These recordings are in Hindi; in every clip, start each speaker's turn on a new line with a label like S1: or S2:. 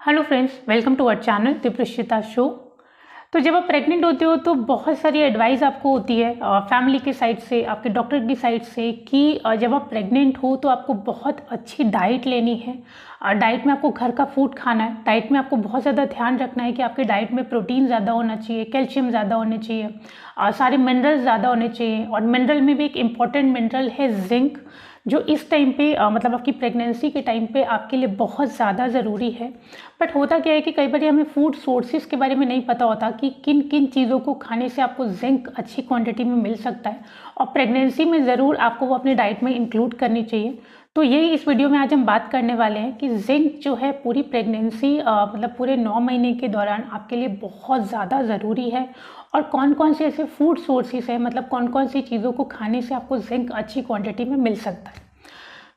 S1: Hello friends welcome to our channel Dipprashita show तो जब आप प्रेग्नेंट होते हो तो बहुत सारी एडवाइस आपको होती है फैमिली के साइड से, आपके डॉक्टर की साइड से, कि जब आप प्रेग्नेंट हो तो आपको बहुत अच्छी डाइट लेनी है। डाइट में आपको घर का फ़ूड खाना है डाइट में आपको बहुत ज़्यादा ध्यान रखना है कि आपके डाइट में प्रोटीन ज़्यादा होना चाहिए कैल्शियम ज़्यादा होने चाहिए सारे मिनरल ज़्यादा होने चाहिए, और मिनरल में भी एक इंपॉर्टेंट मिनरल है जिंक जो इस टाइम पे आ, मतलब आपकी प्रेगनेंसी के टाइम पे आपके लिए बहुत ज़्यादा ज़रूरी है। बट होता क्या है कि कई बार हमें फ़ूड सोर्सेज के बारे में नहीं पता होता कि किन किन चीज़ों को खाने से आपको जिंक अच्छी क्वांटिटी में मिल सकता है। और प्रेगनेंसी में ज़रूर आपको वो अपने डाइट में इंक्लूड करनी चाहिए। तो यही इस वीडियो में आज हम बात करने वाले हैं कि जिंक जो है पूरी प्रेगनेंसी मतलब पूरे नौ महीने के दौरान आपके लिए बहुत ज़्यादा ज़रूरी है। और कौन कौन से ऐसे फ़ूड सोर्सेज हैं मतलब कौन कौन सी चीज़ों को खाने से आपको जिंक अच्छी क्वांटिटी में मिल सकता है।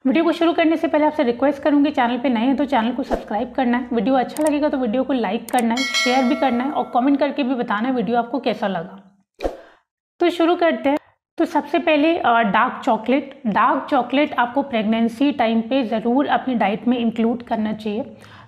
S1: वीडियो को शुरू करने से पहले आपसे रिक्वेस्ट करूँगी, चैनल पे नए हैं तो चैनल को सब्सक्राइब करना है। वीडियो अच्छा लगेगा तो वीडियो को लाइक करना है शेयर भी करना है और कमेंट करके भी बताना है वीडियो आपको कैसा लगा। तो शुरू करते हैं। तो सबसे पहले डार्क चॉकलेट डार्क चॉकलेट आपको प्रेगनेंसी टाइम पे ज़रूर अपनी डाइट में इंक्लूड करना चाहिए।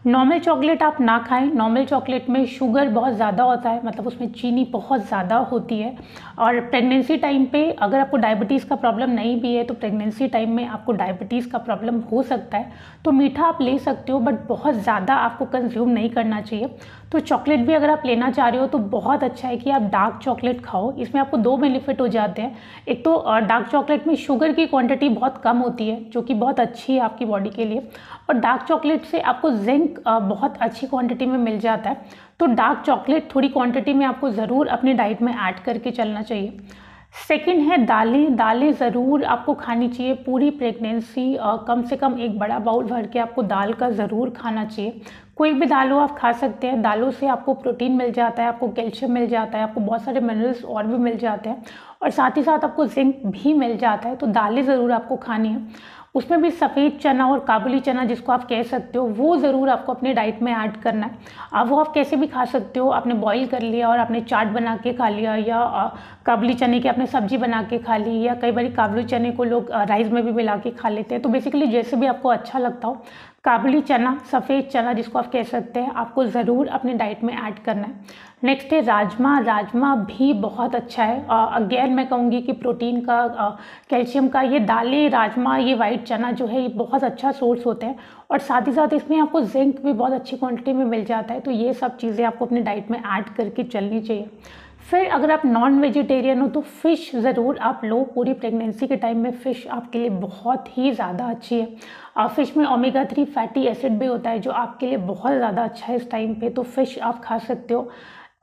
S1: नॉर्मल चॉकलेट आप ना खाएँ। नॉर्मल चॉकलेट में शुगर बहुत ज़्यादा होता है मतलब उसमें चीनी बहुत ज़्यादा होती है। और प्रेगनेंसी टाइम पे अगर आपको डायबिटीज़ का प्रॉब्लम नहीं भी है तो प्रेगनेंसी टाइम में आपको डायबिटीज़ का प्रॉब्लम हो सकता है। तो मीठा आप ले सकते हो, बट बहुत ज़्यादा आपको कंज्यूम नहीं करना चाहिए। तो चॉकलेट भी अगर आप लेना चाह रहे हो तो बहुत अच्छा है कि आप डार्क चॉकलेट खाओ। इसमें आपको दो बेनिफिट हो जाते हैं। एक तो डार्क चॉकलेट में शुगर की क्वांटिटी बहुत कम होती है, जो कि बहुत अच्छी है आपकी बॉडी के लिए। और डार्क चॉकलेट से आपको जिंक बहुत अच्छी क्वांटिटी में मिल जाता है। तो डार्क चॉकलेट थोड़ी क्वांटिटी में आपको ज़रूर अपनी डाइट में ऐड करके चलना चाहिए। सेकंड है दालें। दालें ज़रूर आपको खानी चाहिए। पूरी प्रेगनेंसी कम से कम एक बड़ा बाउल भर के आपको दाल का ज़रूर खाना चाहिए। कोई भी दाल आप खा सकते हैं। दालों से आपको प्रोटीन मिल जाता है, आपको कैल्शियम मिल जाता है, आपको बहुत सारे मिनरल्स और भी मिल जाते हैं। और साथ ही साथ आपको जिंक भी मिल जाता है। तो दालें ज़रूर आपको खानी है। उसमें भी सफ़ेद चना और काबुली चना जिसको आप कह सकते हो, वो ज़रूर आपको अपने डाइट में ऐड करना है। अब वो आप कैसे भी खा सकते हो, आपने बॉईल कर लिया और आपने चाट बना के खा लिया या काबुली चने की आपने सब्ज़ी बना के खा ली या कई बार काबुली चने को लोग राइस में भी मिला के खा लेते हैं। तो बेसिकली जैसे भी आपको अच्छा लगता हो काबुली चना, सफ़ेद चना जिसको आप कह सकते हैं, आपको ज़रूर अपने डाइट में ऐड करना है। नेक्स्ट है राजमा। राजमा भी बहुत अच्छा है। अगेन मैं कहूँगी कि प्रोटीन का कैल्शियम का ये दालें, राजमा, ये वाइट चना जो है, ये बहुत अच्छा सोर्स होते हैं। और साथ ही साथ इसमें आपको जिंक भी बहुत अच्छी क्वांटिटी में मिल जाता है। तो ये सब चीज़ें आपको अपने डाइट में ऐड करके चलनी चाहिए। फिर अगर आप नॉन वेजिटेरियन हो तो फ़िश ज़रूर आप लो। पूरी प्रेगनेंसी के टाइम में फ़िश आपके लिए बहुत ही ज़्यादा अच्छी है। फ़िश में ओमेगा थ्री फैटी एसिड भी होता है, जो आपके लिए बहुत ज़्यादा अच्छा है इस टाइम पे। तो फ़िश आप खा सकते हो।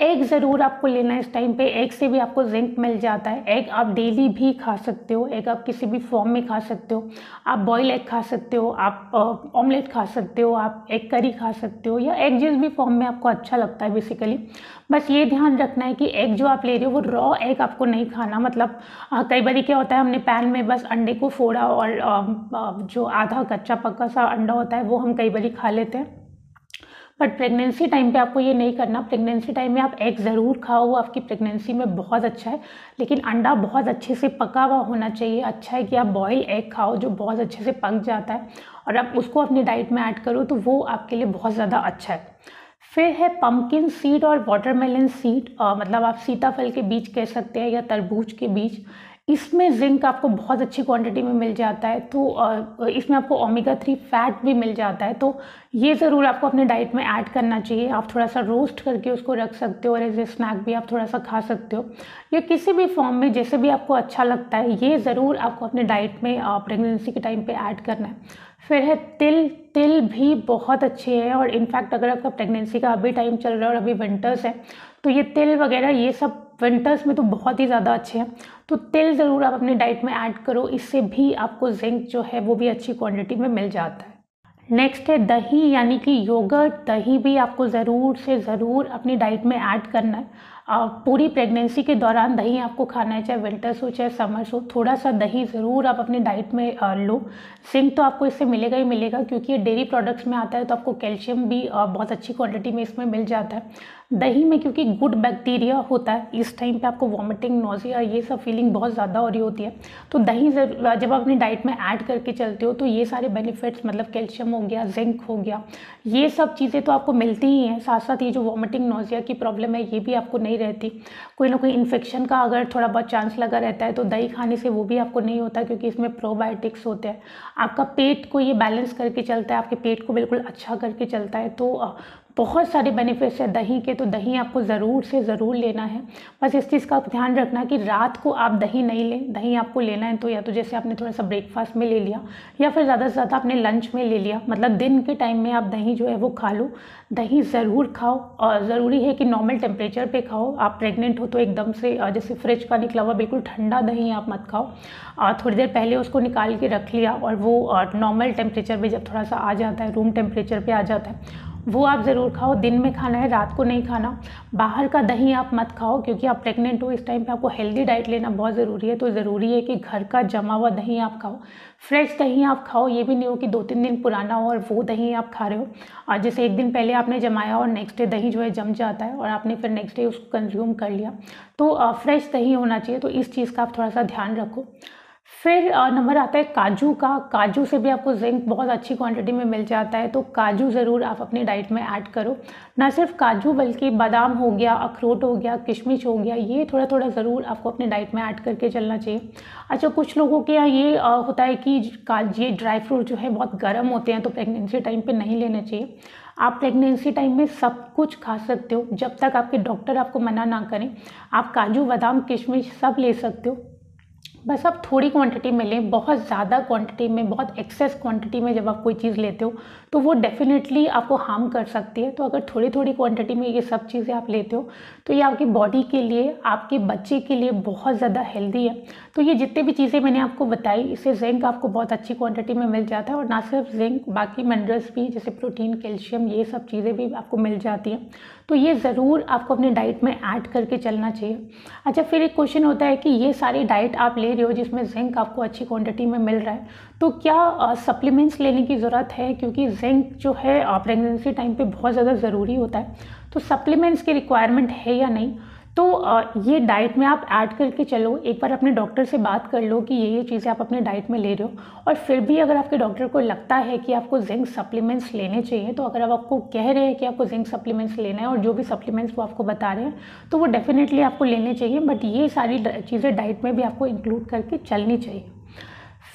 S1: एग ज़रूर आपको लेना है इस टाइम पे। एग से भी आपको जिंक मिल जाता है। एग आप डेली भी खा सकते हो। एग आप किसी भी फॉर्म में खा सकते हो। आप बॉयल एग खा सकते हो। आप ऑमलेट खा सकते हो। आप एग करी खा सकते हो या एग जिस भी फॉर्म में आपको अच्छा लगता है बेसिकली बस ये ध्यान रखना है कि एग जो आप ले रहे हो वो रॉ एग आपको नहीं खाना। मतलब आ, कई बार क्या होता है हमने पैन में बस अंडे को फोड़ा और आ, जो आधा कच्चा पक्का सा अंडा होता है वो हम कई बार खा लेते हैं। बट प्रेगनेंसी टाइम पे आपको ये नहीं करना। प्रेगनेंसी टाइम में आप एग ज़रूर खाओ, वो आपकी प्रेगनेंसी में बहुत अच्छा है। लेकिन अंडा बहुत अच्छे से पका हुआ होना चाहिए। अच्छा है कि आप बॉयल एग खाओ, जो बहुत अच्छे से पक जाता है। और आप उसको अपनी डाइट में ऐड करो तो वो आपके लिए बहुत ज़्यादा अच्छा है। फिर है पम्पकिन सीड और वाटरमेलन सीड मतलब आप सीताफल के बीज कह सकते हैं या तरबूज के बीज। इसमें जिंक आपको बहुत अच्छी क्वांटिटी में मिल जाता है तो इसमें आपको ओमेगा थ्री फैट भी मिल जाता है तो ये ज़रूर आपको अपने डाइट में ऐड करना चाहिए। आप थोड़ा सा रोस्ट करके उसको रख सकते हो और एज ए स्नैक भी आप थोड़ा सा खा सकते हो। या किसी भी फॉर्म में जैसे भी आपको अच्छा लगता है, ये ज़रूर आपको अपने डाइट में प्रेगनेंसी के टाइम पर ऐड करना है। फिर है तिल तिल भी बहुत अच्छे हैं और इनफैक्ट अगर आपका प्रेगनेंसी का अभी टाइम चल रहा है और अभी विंटर्स है तो ये तिल वगैरह, ये सब विंटर्स में तो बहुत ही ज़्यादा अच्छे हैं। तो तेल ज़रूर आप अपनी डाइट में ऐड करो, इससे भी आपको जिंक जो है वो भी अच्छी क्वांटिटी में मिल जाता है। नेक्स्ट है दही, यानी कि योगर्ट दही भी आपको ज़रूर से ज़रूर अपनी डाइट में ऐड करना है। पूरी प्रेगनेंसी के दौरान दही आपको खाना है, चाहे विंटर्स हो, चाहे समर्स हो थोड़ा सा दही ज़रूर आप अपनी डाइट में लो। सिंक तो आपको इससे मिलेगा ही मिलेगा, क्योंकि ये डेयरी प्रोडक्ट्स में आता है तो आपको कैल्शियम भी बहुत अच्छी क्वांटिटी में इसमें मिल जाता है। दही में क्योंकि गुड बैक्टीरिया होता है, इस टाइम पे आपको वॉमिटिंग नोजिया ये सब फीलिंग बहुत ज़्यादा हो रही होती है। तो दही जब आप अपनी डाइट में ऐड करके चलते हो तो ये सारे बेनिफिट्स मतलब कैल्शियम हो गया जिंक हो गया, ये सब चीज़ें तो आपको मिलती ही हैं। साथ साथ ये जो वॉमिटिंग नोजिया की प्रॉब्लम है, ये भी आपको नहीं रहती। कोई ना कोई इन्फेक्शन का अगर थोड़ा बहुत चांस लगा रहता है तो दही खाने से वो भी आपको नहीं होता, क्योंकि इसमें प्रोबायोटिक्स होते हैं। आपका पेट को ये बैलेंस करके चलता है, आपके पेट को बिल्कुल अच्छा करके चलता है तो बहुत सारे बेनिफिट्स है। दही के तो दही आपको ज़रूर से ज़रूर लेना है। बस इस चीज़ का ध्यान रखना कि रात को आप दही नहीं लें। दही आपको लेना है तो या तो जैसे आपने थोड़ा सा ब्रेकफास्ट में ले लिया, या फिर ज़्यादा से ज़्यादा आपने लंच में ले लिया। मतलब दिन के टाइम में आप दही जो है वो खा लो। दही ज़रूर खाओ और ज़रूरी है कि नॉर्मल टेम्परेचर पर खाओ। आप प्रेगनेंट हो तो एकदम से जैसे फ्रिज का निकला हुआ बिल्कुल ठंडा दही आप मत खाओ। थोड़ी देर पहले उसको निकाल के रख लिया और वो नॉर्मल टेम्परेचर पे जब थोड़ा सा आ जाता है रूम टेम्परेचर पर आ जाता है वो आप ज़रूर खाओ, दिन में खाना है, रात को नहीं खाना। बाहर का दही आप मत खाओ, क्योंकि आप प्रेग्नेंट हो, इस टाइम पे आपको हेल्दी डाइट लेना बहुत ज़रूरी है तो ज़रूरी है कि घर का जमा हुआ दही आप खाओ। फ्रेश दही आप खाओ, ये भी नहीं हो कि दो तीन दिन पुराना हो और वो दही आप खा रहे हो। और जैसे एक दिन पहले आपने जमाया और नेक्स्ट डे दही जो है जम जाता है और आपने फिर नेक्स्ट डे उसको कंज्यूम कर लिया। तो फ्रेश दही होना चाहिए तो इस चीज़ का आप थोड़ा सा ध्यान रखो। फिर नंबर आता है काजू का। काजू से भी आपको जिंक बहुत अच्छी क्वांटिटी में मिल जाता है तो काजू ज़रूर आप अपनी डाइट में ऐड करो। ना सिर्फ़ काजू, बल्कि बादाम हो गया, अखरोट हो गया, किशमिश हो गया, ये थोड़ा थोड़ा ज़रूर आपको अपने डाइट में ऐड करके चलना चाहिए। अच्छा कुछ लोगों के यहाँ ये होता है कि ये ड्राई फ्रूट जो है बहुत गर्म होते हैं तो प्रेगनेंसी टाइम पर नहीं लेने चाहिए। आप प्रेगनेंसी टाइम में सब कुछ खा सकते हो। जब तक आपके डॉक्टर आपको मना ना करें, आप काजू, बादाम, किशमिश सब ले सकते हो। बस आप थोड़ी क्वांटिटी में लें बहुत ज़्यादा क्वांटिटी में, बहुत एक्सेस क्वांटिटी में जब आप कोई चीज़ लेते हो तो वो डेफिनेटली आपको हार्म कर सकती है। तो अगर थोड़ी थोड़ी क्वांटिटी में ये सब चीज़ें आप लेते हो तो ये आपकी बॉडी के लिए, आपके बच्चे के लिए बहुत ज़्यादा हेल्दी है। तो ये जितने भी चीज़ें मैंने आपको बताई, इससे जिंक आपको बहुत अच्छी क्वान्टिटी में मिल जाता है और ना सिर्फ़ जिंक बाकी मिनरल्स भी, जैसे प्रोटीन कैल्शियम ये सब चीज़ें भी आपको मिल जाती हैं। तो ये ज़रूर आपको अपनी डाइट में ऐड करके चलना चाहिए। अच्छा फिर एक क्वेश्चन होता है कि ये सारी डाइट आप ले रहे हो, जिसमें जिंक आपको अच्छी क्वांटिटी में मिल रहा है। तो क्या सप्लीमेंट्स लेने की ज़रूरत है? क्योंकि जिंक जो है प्रेगनेंसी टाइम पे बहुत ज़्यादा ज़रूरी होता है। तो सप्लीमेंट्स की रिक्वायरमेंट है या नहीं? तो ये डाइट में आप ऐड करके चलो, एक बार अपने डॉक्टर से बात कर लो कि ये ये चीज़ें आप अपने डाइट में ले रहे हो। और फिर भी अगर आपके डॉक्टर को लगता है कि आपको जिंक सप्लीमेंट्स लेने चाहिए तो अगर आप आपको कह रहे हैं कि आपको जिंक सप्लीमेंट्स लेना है और जो भी सप्लीमेंट्स वो आपको बता रहे हैं तो वो डेफिनेटली आपको लेने चाहिए बट ये सारी चीज़ें डाइट में भी आपको इंक्लूड करके चलनी चाहिए।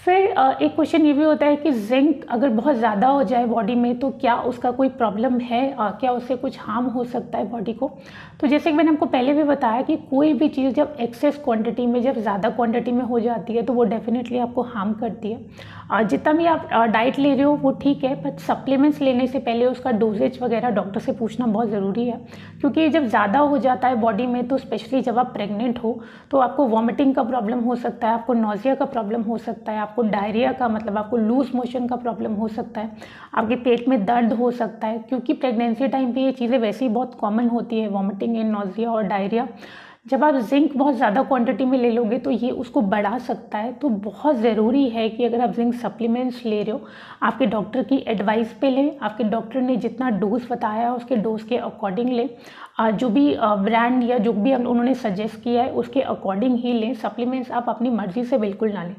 S1: फिर एक क्वेश्चन ये भी होता है कि जिंक अगर बहुत ज़्यादा हो जाए बॉडी में तो क्या उसका कोई प्रॉब्लम है? क्या उससे कुछ हार्म हो सकता है बॉडी को? तो जैसे कि मैंने आपको पहले भी बताया कि कोई भी चीज़ जब एक्सेस क्वांटिटी में, जब ज़्यादा क्वांटिटी में हो जाती है तो वो डेफिनेटली आपको हार्म करती है। जितना भी आप डाइट ले रहे हो, वो ठीक है बट सप्लीमेंट्स लेने से पहले उसका डोजेज वगैरह डॉक्टर से पूछना बहुत ज़रूरी है। क्योंकि जब ज़्यादा हो जाता है बॉडी में तो स्पेशली जब आप प्रेग्नेंट हो तो आपको वॉमिटिंग का प्रॉब्लम हो सकता है, आपको नोजिया का प्रॉब्लम हो सकता है आपको डायरिया का मतलब आपको लूज मोशन का प्रॉब्लम हो सकता है, आपके पेट में दर्द हो सकता है, क्योंकि प्रेगनेंसी टाइम पे ये चीज़ें वैसे ही बहुत कॉमन होती है वॉमिटिंग एंड नोजिया और डायरिया। जब आप जिंक बहुत ज़्यादा क्वांटिटी में ले लोगे तो ये उसको बढ़ा सकता है। तो बहुत ज़रूरी है कि अगर आप जिंक सप्लीमेंट्स ले रहे हो, आपके डॉक्टर की एडवाइस पे लें, आपके डॉक्टर ने जितना डोज बताया उसके डोज के अकॉर्डिंग लें। जो भी ब्रांड या जो भी उन्होंने सजेस्ट किया है, उसके अकॉर्डिंग ही लें। सप्लीमेंट्स आप अपनी मर्ज़ी से बिल्कुल ना लें।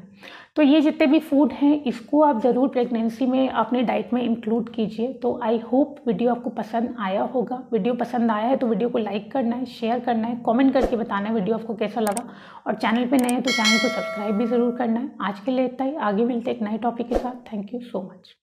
S1: तो ये जितने भी फ़ूड हैं, इसको आप ज़रूर प्रेगनेंसी में अपने डाइट में इंक्लूड कीजिए। तो आई होप वीडियो आपको पसंद आया होगा। वीडियो पसंद आया है तो वीडियो को लाइक करना है शेयर करना है कमेंट करके बताना है वीडियो आपको कैसा लगा। और चैनल पे नए हैं तो चैनल को सब्सक्राइब भी ज़रूर करना है। आज के लिए इतना ही। आगे मिलते एक नए टॉपिक के साथ। Thank you so much